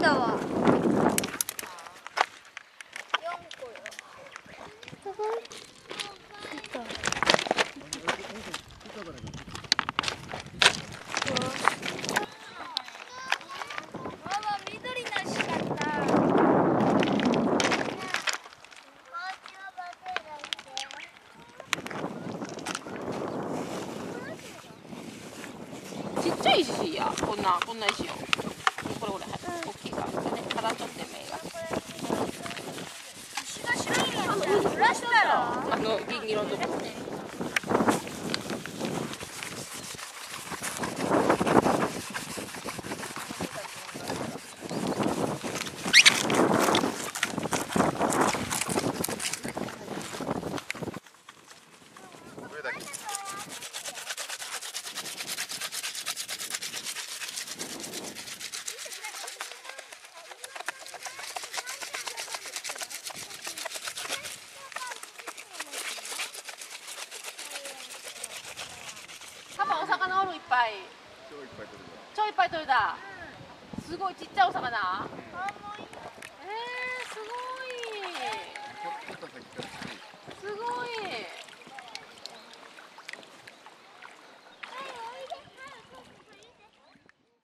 たわ。ちっちゃい石やこんなこんな石よあの銀色のところ。お魚おるいっぱい。超いっぱい取れた超いっぱい取れたすごいちっちゃいお魚。えー、すごい。ちょっと先から